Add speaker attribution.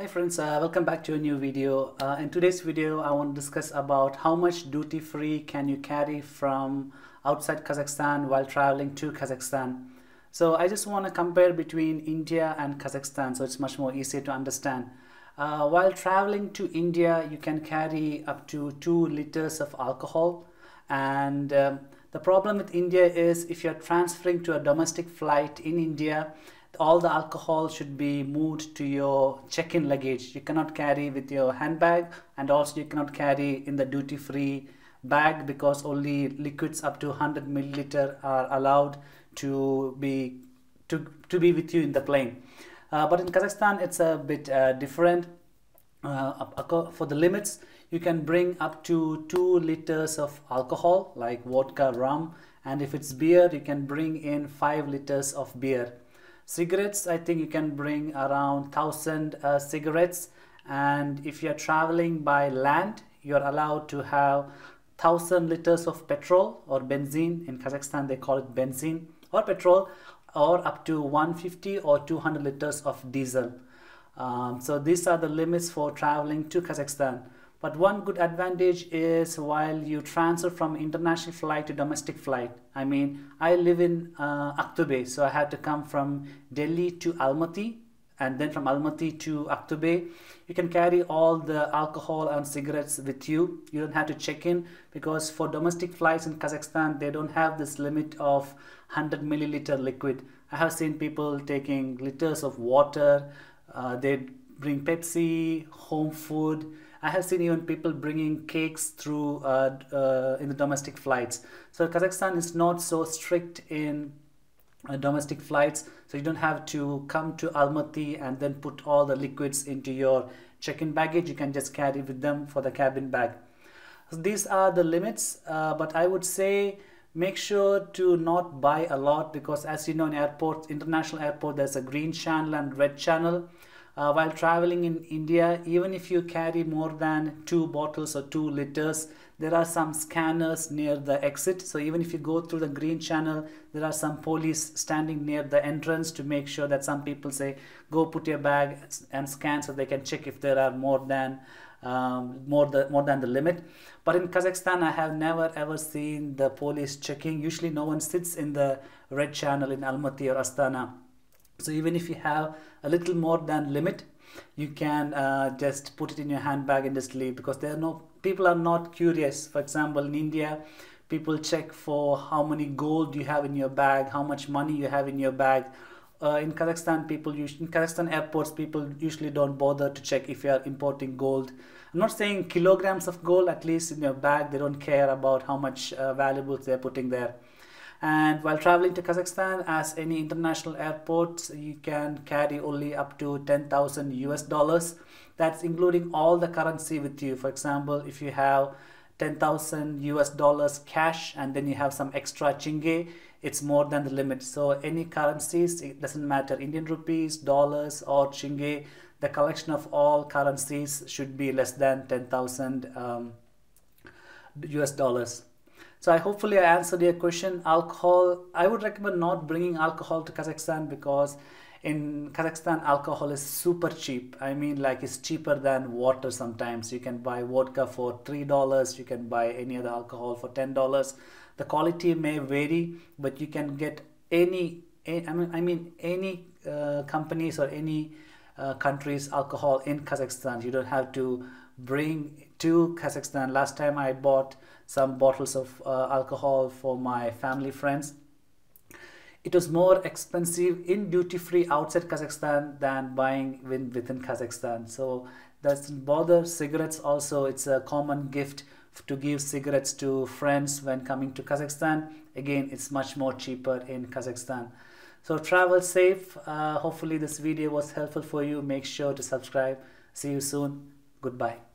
Speaker 1: Hi friends, uh, welcome back to a new video. Uh, in today's video, I want to discuss about how much duty free can you carry from outside Kazakhstan while traveling to Kazakhstan. So I just want to compare between India and Kazakhstan so it's much more easier to understand. Uh, while traveling to India, you can carry up to two liters of alcohol and um, the problem with India is if you're transferring to a domestic flight in India, all the alcohol should be moved to your check-in luggage. You cannot carry with your handbag and also you cannot carry in the duty-free bag because only liquids up to 100 milliliter are allowed to be to, to be with you in the plane. Uh, but in Kazakhstan, it's a bit uh, different. Uh, for the limits, you can bring up to 2 liters of alcohol like vodka, rum and if it's beer you can bring in 5 liters of beer. Cigarettes I think you can bring around 1000 uh, cigarettes and if you're traveling by land you're allowed to have 1000 liters of petrol or benzene in Kazakhstan they call it benzene or petrol or up to 150 or 200 liters of diesel. Um, so these are the limits for traveling to Kazakhstan. But one good advantage is while you transfer from international flight to domestic flight. I mean, I live in uh, Aktobe, so I had to come from Delhi to Almaty and then from Almaty to Aktobe. You can carry all the alcohol and cigarettes with you. You don't have to check in because for domestic flights in Kazakhstan, they don't have this limit of 100 milliliter liquid. I have seen people taking liters of water. Uh, they bring Pepsi, home food, I have seen even people bringing cakes through uh, uh, in the domestic flights. So Kazakhstan is not so strict in uh, domestic flights, so you don't have to come to Almaty and then put all the liquids into your check-in baggage. You can just carry with them for the cabin bag. So these are the limits, uh, but I would say make sure to not buy a lot because as you know in airports, international airport, there's a green channel and red channel uh, while traveling in India, even if you carry more than two bottles or two liters, there are some scanners near the exit. So even if you go through the green channel, there are some police standing near the entrance to make sure that some people say, go put your bag and scan so they can check if there are more than um, more, the, more than the limit. But in Kazakhstan, I have never ever seen the police checking. Usually no one sits in the red channel in Almaty or Astana. So even if you have a little more than limit, you can uh, just put it in your handbag and just leave because there are no people are not curious. For example, in India, people check for how many gold you have in your bag, how much money you have in your bag. Uh, in Kazakhstan, people in Kazakhstan airports, people usually don't bother to check if you are importing gold. I'm not saying kilograms of gold, at least in your bag, they don't care about how much uh, valuables they're putting there and while traveling to Kazakhstan as any international airports you can carry only up to 10,000 US dollars. That's including all the currency with you. For example if you have 10,000 US dollars cash and then you have some extra tenge it's more than the limit. So any currencies it doesn't matter Indian rupees dollars or tenge the collection of all currencies should be less than 10,000 um, US dollars so I hopefully I answered your question. Alcohol, I would recommend not bringing alcohol to Kazakhstan because in Kazakhstan alcohol is super cheap. I mean like it's cheaper than water sometimes. You can buy vodka for $3, you can buy any other alcohol for $10. The quality may vary, but you can get any, I mean, I mean any uh, companies or any uh, countries alcohol in Kazakhstan. You don't have to bring to Kazakhstan. Last time I bought some bottles of uh, alcohol for my family friends. It was more expensive in duty free outside Kazakhstan than buying within Kazakhstan. So doesn't bother. Cigarettes also, it's a common gift to give cigarettes to friends when coming to Kazakhstan. Again, it's much more cheaper in Kazakhstan. So travel safe. Uh, hopefully this video was helpful for you. Make sure to subscribe. See you soon. Goodbye.